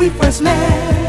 we first met.